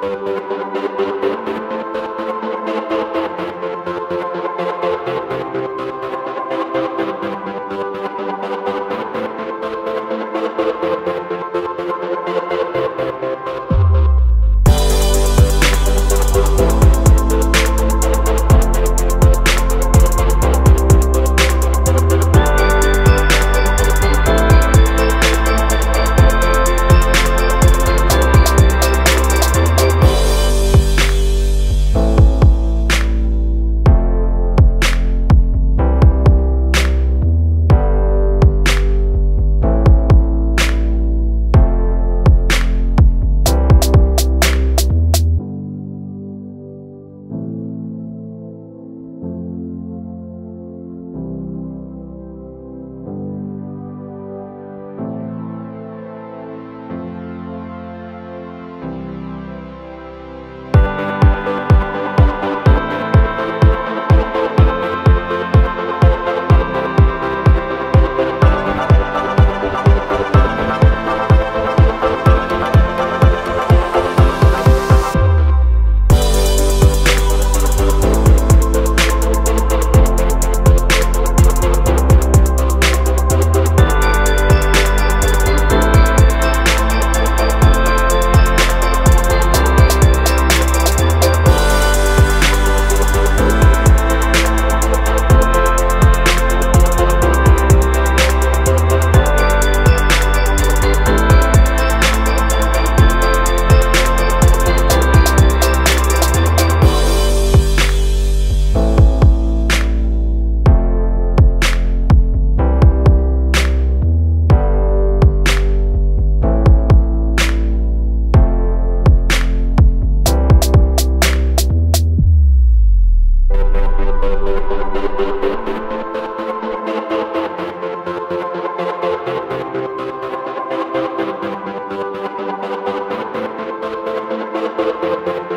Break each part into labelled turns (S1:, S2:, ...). S1: Thank you.
S2: Música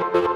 S2: Thank you.